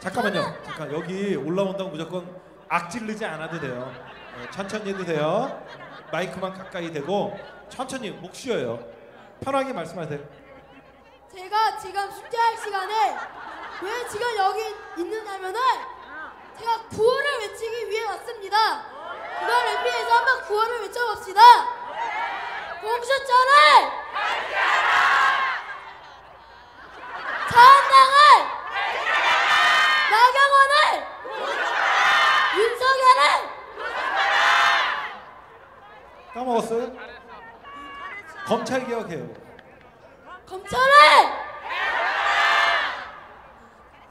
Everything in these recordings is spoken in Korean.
잠깐만요. 잠깐 여기 올라온다고 무조건 악질르지 않아도 돼요. 네, 천천히 해도 돼요. 마이크만 가까이 대고 천천히 목 쉬어요. 편하게 말씀하세요. 제가 지금 숙제할 시간에 왜 지금 여기 있느냐면은 제가 구호를 외치기 위해 왔습니다. 이걸 MB에서 한번 구호를 외쳐봅시다. 공수처를 자한당을 나경원을 윤석열을 까먹었어요? 검찰 개혁해요. 검찰을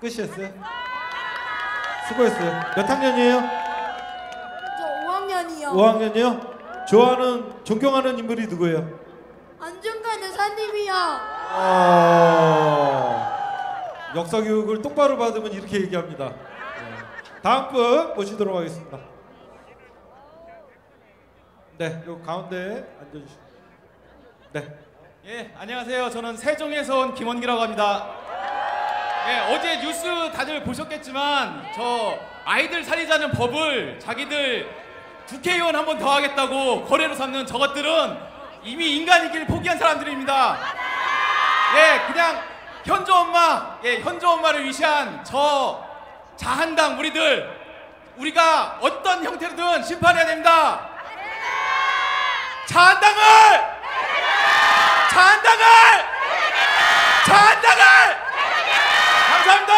끝이었어요. 수고했어요. 몇 학년이에요? 저 5학년이요. 5학년이요? 좋아하는 존경하는 인물이 누구예요? 안중근 의사님이요. 아... 역사 교육을 똑바로 받으면 이렇게 얘기합니다. 네. 다음 분 모시도록 하겠습니다. 네, 요 가운데 앉아주시고. 네, 예, 안녕하세요. 저는 세종에서 온 김원기라고 합니다. 예, 어제 뉴스 다들 보셨겠지만 저 아이들 살리자는 법을 자기들 국회의원 한 번 더 하겠다고 거래로 삼는 저것들은 이미 인간이기를 포기한 사람들입니다. 예, 그냥 현조 엄마, 예, 현조 엄마를 위시한 저 자한당 우리들 우리가 어떤 형태로든 심판해야 됩니다. 자한당을 자한당을! 자한당을! 감사합니다!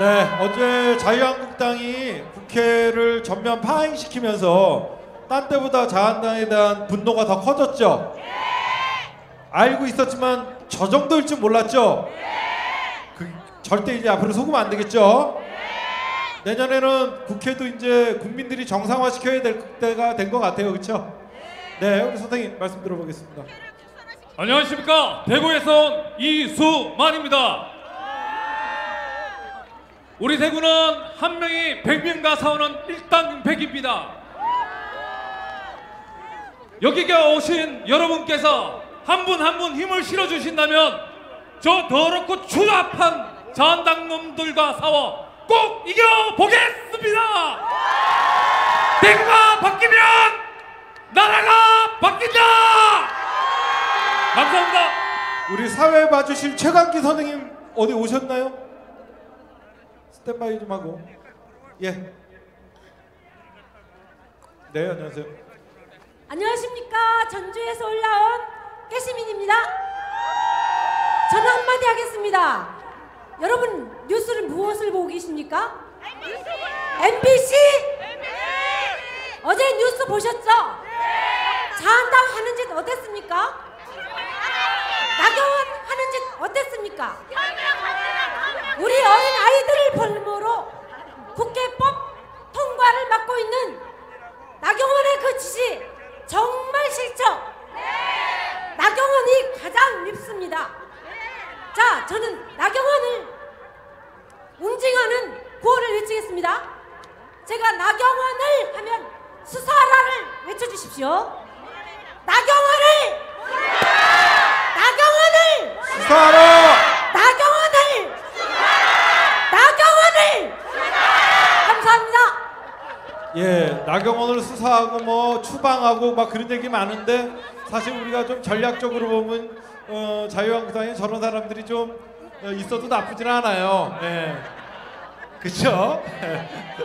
네, 어제 자유한국당이 국회를 전면 파행시키면서 딴 때보다 자한당에 대한 분노가 더 커졌죠. 알고 있었지만 저 정도일 줄 몰랐죠. 그, 절대 이제 앞으로 속으면 안 되겠죠. 내년에는 국회도 이제 국민들이 정상화 시켜야 될 때가 된 것 같아요, 그렇죠? 네, 우리 선생님 말씀 들어보겠습니다. 안녕하십니까? 대구에서 온 이수만입니다. 우리 대구는 한 명이 백 명과 싸우는 일당백입니다. 여기가 오신 여러분께서 한분 한 분 힘을 실어주신다면 저 더럽고 추잡한 잔당놈들과 싸워 꼭 이겨보겠습니다. 대구가 나라가 바뀐다 감사합니다. 우리 사회 봐주실 최강기 선생님 어디 오셨나요? 스탠바이 좀 하고 예. 네 안녕하세요. 안녕하십니까 전주에서 올라온 깨시민입니다. 저는 한마디 하겠습니다. 여러분 뉴스를 무엇을 보고 계십니까? MBC 어제 뉴스 보셨죠? 자한당 하는 짓 어땠습니까? 나경원 하는 짓 어땠습니까? 우리 어린 아이들을 볼모로 국회법 통과를 막고 있는 나경원의 그 지시 정말 싫죠? 나경원이 가장 밉습니다. 자, 저는 나경원을 응징하는 구호를 외치겠습니다. 제가 나경원을 하면 수사라를 외쳐주십시오. 나경원을! 나경원을! 수사하러 나경원을! 나경원을! 감사합니다. 예 나경원을 수사하고 뭐 추방하고 막 그런 얘기 많은데 사실 우리가 좀 전략적으로 보면 어, 자유한국당에 저런 사람들이 좀 어, 있어도 나쁘진 않아요. 예. 그렇죠?